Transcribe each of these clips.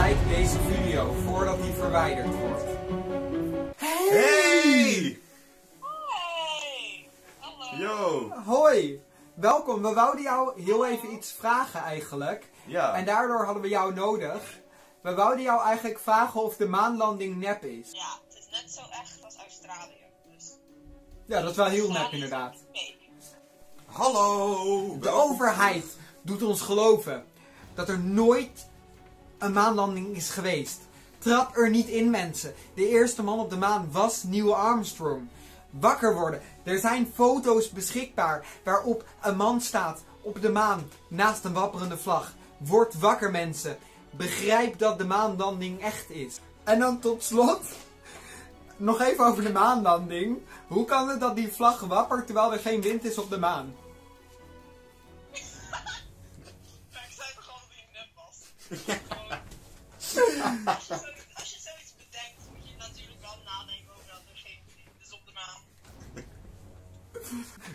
Kijk deze video voordat die verwijderd wordt. Hey! Hey! Hallo. Yo! Hoi, welkom. We wouden jou heel even iets vragen eigenlijk. Ja. En daardoor hadden we jou nodig. We wouden jou eigenlijk vragen of de maanlanding nep is. Ja, het is net zo echt als Australië. Dus Ja, dat is wel heel nep inderdaad. Hallo! De overheid doet ons geloven dat er nooit een maanlanding is geweest. Trap er niet in, mensen. De eerste man op de maan was Neil Armstrong. Wakker worden. Er zijn foto's beschikbaar waarop een man staat op de maan naast een wapperende vlag. Word wakker, mensen. Begrijp dat de maanlanding echt is. En dan tot slot. Nog even over de maanlanding. Hoe kan het dat die vlag wappert terwijl er geen wind is op de maan? Ik zei toch al dat hij was. Als, je zoiets, als je zoiets bedenkt, moet je natuurlijk wel nadenken over dat er geen is op de maan.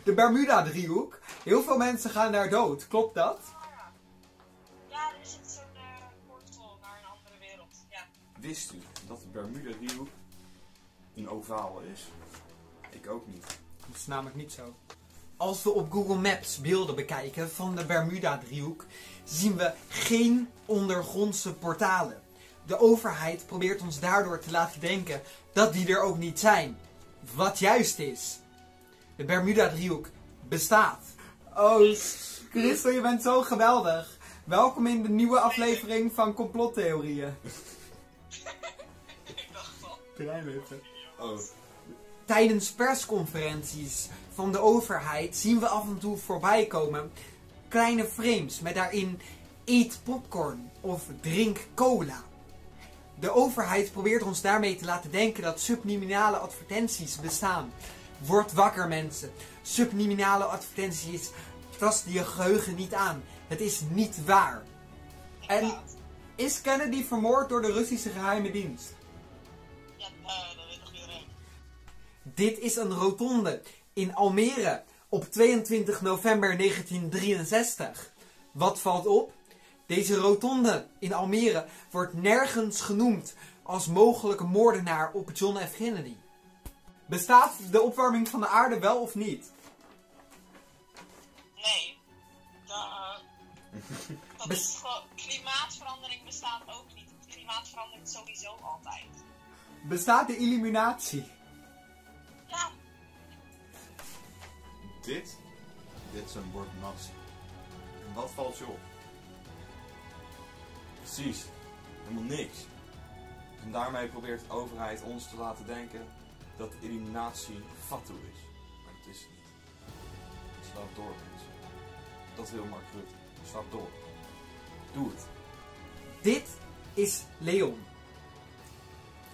De Bermuda-driehoek. Heel veel mensen gaan daar dood. Klopt dat? Ja, er zit zo'n eh, portal naar een andere wereld. Ja. Wist u dat de Bermuda-driehoek een ovaal is? Ik ook niet. Dat is namelijk niet zo. Als we op Google Maps beelden bekijken van de Bermuda-driehoek, zien we geen ondergrondse portalen. De overheid probeert ons daardoor te laten denken dat die er ook niet zijn. Wat juist is. De Bermuda-driehoek bestaat. Oh, Christel, je bent zo geweldig. Welkom in de nieuwe aflevering van Complottheorieën. Ik dacht van. Oh. tijdens persconferenties van de overheid zien we af en toe voorbij komen kleine frames met daarin eet popcorn of drink cola. De overheid probeert ons daarmee te laten denken dat subliminale advertenties bestaan. Word wakker mensen. Subliminale advertenties tasten je geheugen niet aan. Het is niet waar. En is Kennedy vermoord door de Russische geheime dienst? Ja, eh, dat weet toch iedereen. Dit is een rotonde in Almere op 22 november 1963. Wat valt op? Deze rotonde in Almere wordt nergens genoemd als mogelijke moordenaar op John F. Kennedy. Bestaat de opwarming van de aarde wel of niet? Nee. Da- dat Bes- is gewoon, klimaatverandering bestaat ook niet. Klimaat verandert sowieso altijd. Bestaat de illuminatie? Ja, Dit? Dit is een bord. En wat valt je op? Precies. Helemaal niks. En daarmee probeert de overheid ons te laten denken dat eliminatie fatu is. Maar dat is het niet. Slaap door, mensen. Dat wil Mark Rutte. Slaap door. Doe het. Dit is Leon.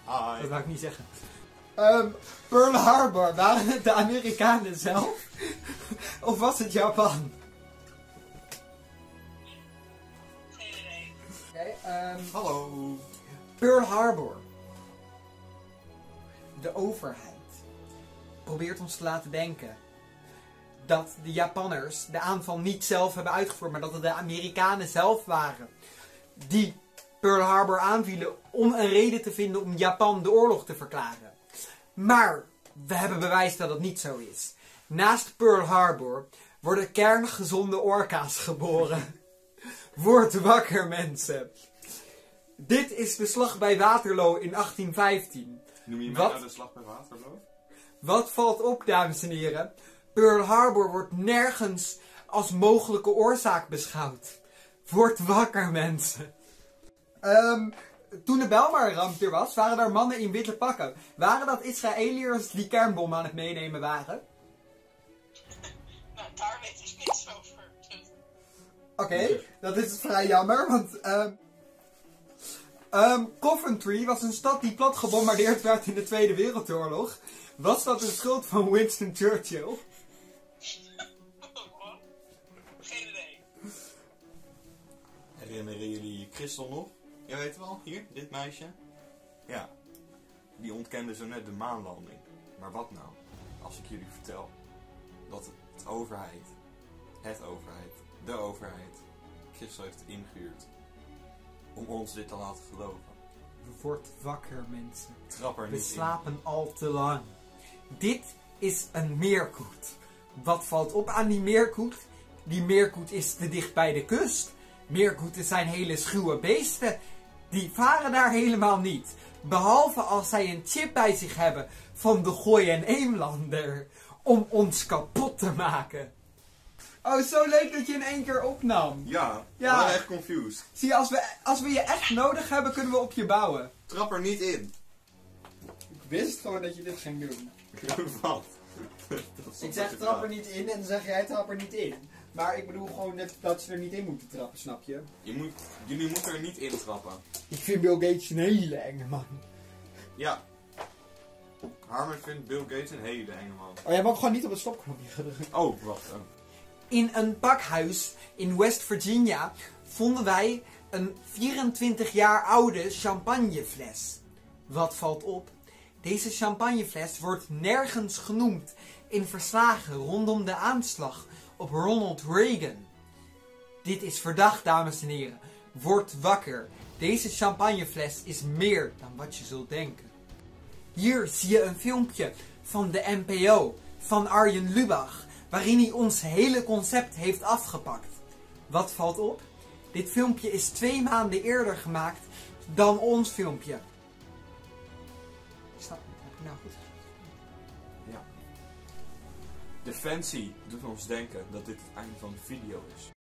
Hi. Dat wou ik niet zeggen. Ehm, Pearl Harbor, waren het de Amerikanen zelf? of was het Japan? Ehm, Hallo. Pearl Harbor. De overheid probeert ons te laten denken dat de Japanners de aanval niet zelf hebben uitgevoerd, maar dat het de Amerikanen zelf waren die Pearl Harbor aanvielen om een reden te vinden om Japan de oorlog te verklaren. Maar we hebben bewijs dat het niet zo is. Naast Pearl Harbor worden kerngezonde orka's geboren. Word wakker, mensen. Dit is de slag bij Waterloo in 1815. Noem je mij Wat? nou de slag bij Waterloo? Wat valt op, dames en heren? Pearl Harbor wordt nergens als mogelijke oorzaak beschouwd. Word wakker, mensen. Ehm, toen de Belmar-ramp er was, waren er mannen in witte pakken. Waren dat Israëliërs die kernbommen aan het meenemen waren? Nou, daar weet ik niks over. Oké, dat is vrij jammer, want... ehm ehm, Coventry was een stad die plat gebombardeerd werd in de Tweede Wereldoorlog. Was dat de schuld van Winston Churchill? Wat? Geen idee. Herinneren jullie Christel nog? Je weet wel, hier, dit meisje. Ja, die ontkende zo net de maanlanding. Maar wat nou, als ik jullie vertel dat het overheid, het overheid, de overheid, Christel heeft ingehuurd om ons dit te laten geloven. Word wakker, mensen. Trap er We niet in. slapen al te lang. Dit is een meerkoet. Wat valt op aan die meerkoet? Die meerkoet is te dicht bij de kust. Meerkoeten zijn hele schuwe beesten. Die varen daar helemaal niet. Behalve als zij een chip bij zich hebben van de Gooi en Eemlander. Om ons kapot te maken. Oh, zo leuk dat je in één keer opnam. Ja, Ja. we waren echt confused. Zie je, als we, als we je echt nodig hebben, kunnen we op je bouwen. Trap er niet in. Ik wist gewoon dat je dit ging doen. Wat? Ik zeg trap er niet in en dan zeg jij trap er niet in. Maar ik bedoel gewoon net dat ze er niet in moeten trappen, snap je? Je moet, jullie moeten er niet in trappen. Ik vind Bill Gates een hele enge man. Ja. Harmer vindt Bill Gates een hele enge man. Oh, jij ook gewoon niet op het stopknopje gedrukt. Oh, wacht. Oh. In een pakhuis in West Virginia vonden wij een 24 jaar oude champagnefles. Wat valt op? Deze champagnefles wordt nergens genoemd in verslagen rondom de aanslag op Ronald Reagan. Dit is verdacht, dames en heren. Word wakker. Deze champagnefles is meer dan wat je zult denken. Hier zie je een filmpje van de NPO, van Arjen Lubach, waarin hij ons hele concept heeft afgepakt. Wat valt op? Dit filmpje is twee maanden eerder gemaakt dan ons filmpje. Snap? Heb nou goed? Ja. Defensie doet ons denken dat dit het einde van de video is.